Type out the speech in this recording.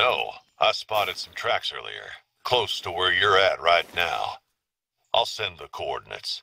know, I spotted some tracks earlier, close to where you're at right now. I'll send the coordinates.